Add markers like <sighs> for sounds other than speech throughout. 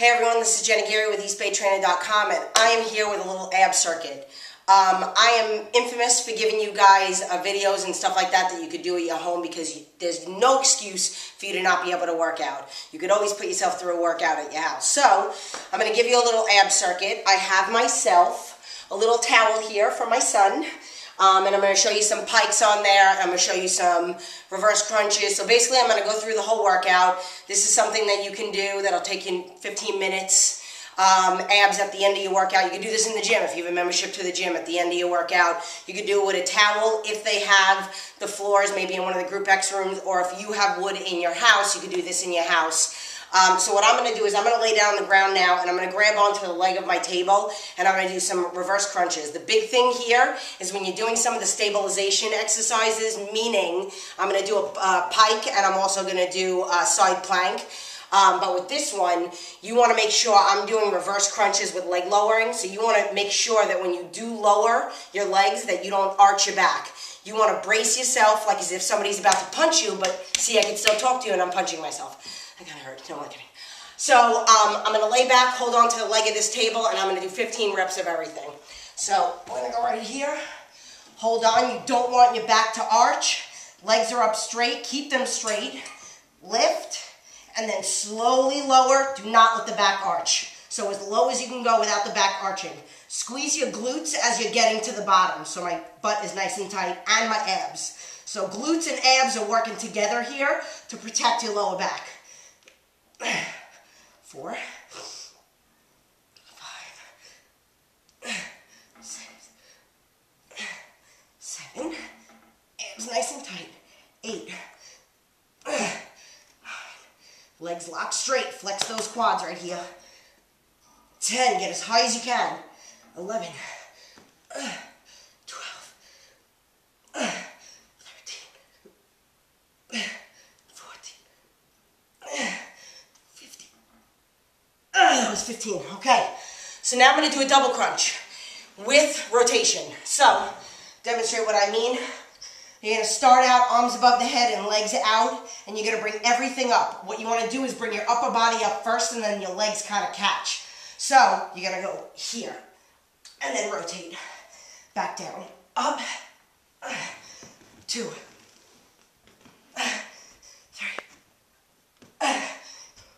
Hey everyone, this is Jenny Geary with EastBayTrainer.com and I am here with a little ab circuit. Um, I am infamous for giving you guys uh, videos and stuff like that that you could do at your home because you, there's no excuse for you to not be able to work out. You could always put yourself through a workout at your house. So, I'm going to give you a little ab circuit. I have myself a little towel here for my son. Um, and I'm going to show you some pikes on there. I'm going to show you some reverse crunches. So basically, I'm going to go through the whole workout. This is something that you can do that'll take you 15 minutes. Um, abs at the end of your workout. You can do this in the gym if you have a membership to the gym at the end of your workout. You can do it with a towel if they have the floors, maybe in one of the Group X rooms, or if you have wood in your house, you can do this in your house. Um, so what I'm going to do is I'm going to lay down on the ground now and I'm going to grab onto the leg of my table and I'm going to do some reverse crunches. The big thing here is when you're doing some of the stabilization exercises, meaning I'm going to do a uh, pike and I'm also going to do a side plank. Um, but with this one, you want to make sure I'm doing reverse crunches with leg lowering. So you want to make sure that when you do lower your legs that you don't arch your back. You want to brace yourself like as if somebody's about to punch you, but see, I can still talk to you and I'm punching myself. I kind of hurt. No, I'm kidding. So um, I'm going to lay back, hold on to the leg of this table, and I'm going to do 15 reps of everything. So we're going to go right here. Hold on. You don't want your back to arch. Legs are up straight. Keep them straight. Lift, and then slowly lower. Do not let the back arch. So as low as you can go without the back arching. Squeeze your glutes as you're getting to the bottom. So my butt is nice and tight, and my abs. So glutes and abs are working together here to protect your lower back <sighs> four, five, <sighs> six, <sighs> seven, abs nice and tight, eight, legs locked straight, flex those quads right here, 10, get as high as you can, 11, 12, 13, that was 15. Okay, so now I'm to do a double crunch with rotation. So, demonstrate what I mean. You're to start out arms above the head and legs out, and you're to bring everything up. What you want to do is bring your upper body up first, and then your legs kind of catch. So, you're to go here, and then rotate. Back down, up, two, three,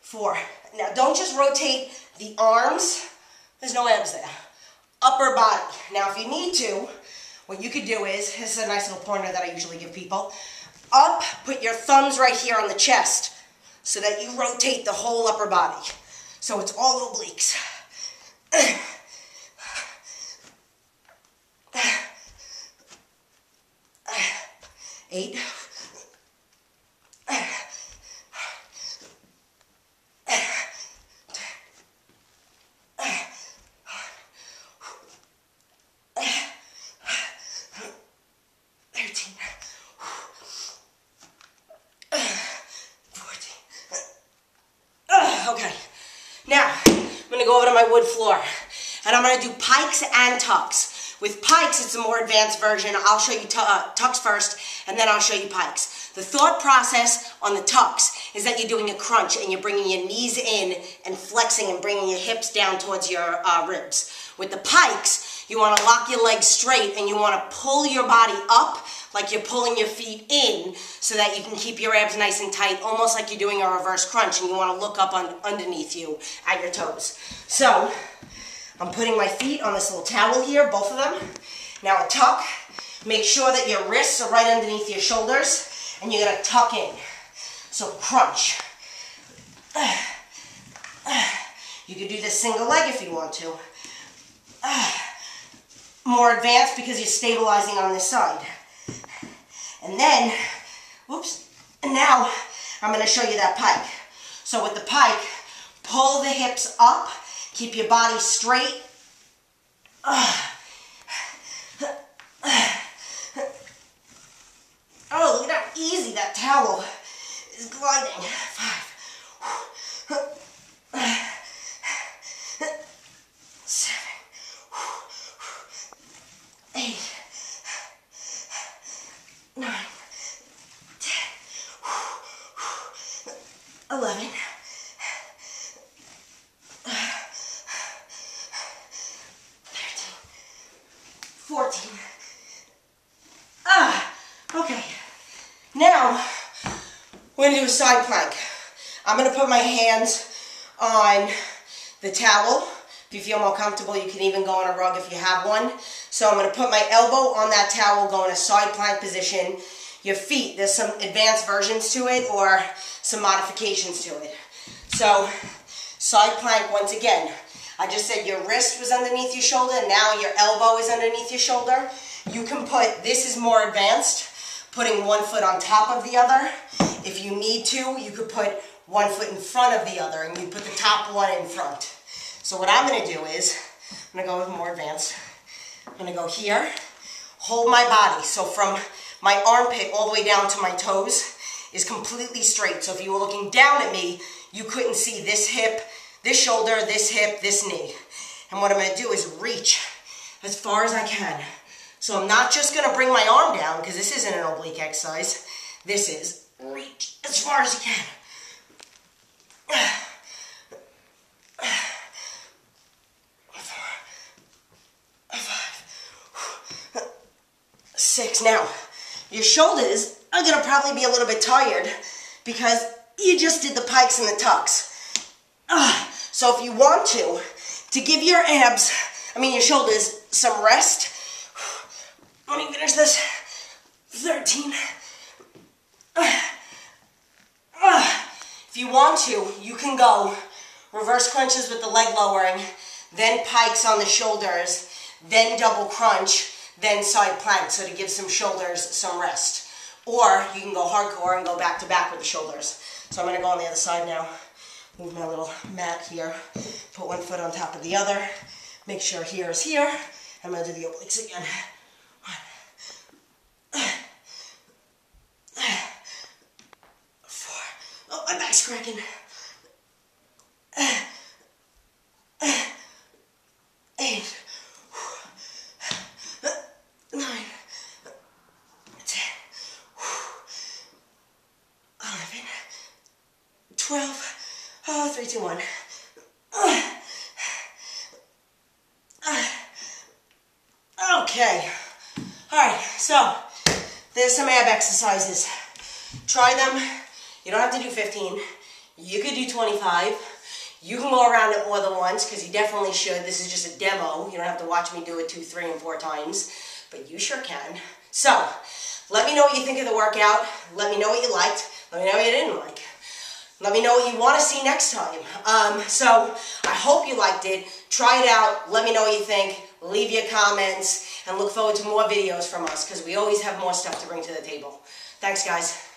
four, now, don't just rotate the arms. There's no abs there. Upper body. Now, if you need to, what you could do is, this is a nice little pointer that I usually give people. Up, put your thumbs right here on the chest so that you rotate the whole upper body. So it's all obliques. Eight. 14. okay. Now, I'm to my wood floor. And I'm gonna do pikes and tucks. With pikes, it's a more advanced version. I'll show you uh, tucks first, and then I'll show you pikes. The thought process on the tucks is that you're doing a crunch and you're bringing your knees in and flexing and bringing your hips down towards your uh, ribs. With the pikes, you want to lock your legs straight and you want to pull your body up like you're pulling your feet in so that you can keep your abs nice and tight, almost like you're doing a reverse crunch and you want to look up on, underneath you at your toes. So, I'm putting my feet on this little towel here, both of them. Now a tuck, make sure that your wrists are right underneath your shoulders and you're gonna tuck in. So crunch. <sighs> <sighs> You can do this single leg if you want to. <sighs> More advanced because you're stabilizing on this side. And then, whoops, and now I'm gonna show you that pike. So with the pike, pull the hips up, keep your body straight. Oh, look at how easy that towel is gliding. 11. Fourteen. Ah, okay. Now, we're gonna do a side plank. I'm gonna put my hands on the towel. If you feel more comfortable, you can even go on a rug if you have one. So I'm gonna put my elbow on that towel, go in a side plank position, your feet, there's some advanced versions to it or some modifications to it. So, side plank once again. I just said your wrist was underneath your shoulder, and now your elbow is underneath your shoulder. You can put, this is more advanced, putting one foot on top of the other. If you need to, you could put one foot in front of the other and you put the top one in front. So what I'm gonna do is, I'm gonna go with more advanced. I'm gonna go here, hold my body. So from my armpit all the way down to my toes is completely straight. So if you were looking down at me, you couldn't see this hip, this shoulder, this hip, this knee. And what I'm gonna do is reach as far as I can. So I'm not just gonna bring my arm down because this isn't an oblique exercise. This is reach as far as you can. Six. Now, your shoulders are gonna probably be a little bit tired because you just did the pikes and the tucks. Uh, so if you want to, to give your abs, I mean your shoulders, some rest, let me finish this. 13. Uh, uh, if you want to, you can go reverse crunches with the leg lowering, then pikes on the shoulders, then double crunch, then side plank, so to give some shoulders some rest. Or you can go hardcore and go back to back with the shoulders. So I'm gonna go on the other side now. Move my little mat here. Put one foot on top of the other. Make sure here is here. I'm gonna do the obliques again. One. Four. Oh, my back's cracking. Eight. Nine. 12. Oh, three, two, one. Okay. All right, so there's some ab exercises. Try them. You don't have to do 15. You could do 25. You can go around it more than once because you definitely should. This is just a demo. You don't have to watch me do it two, three, and four times, but you sure can. So, let me know what you think of the workout. Let me know what you liked. Let me know what you didn't like. Let me know what you want to see next time. Um, so I hope you liked it. Try it out. Let me know what you think. Leave your comments and look forward to more videos from us because we always have more stuff to bring to the table. Thanks, guys.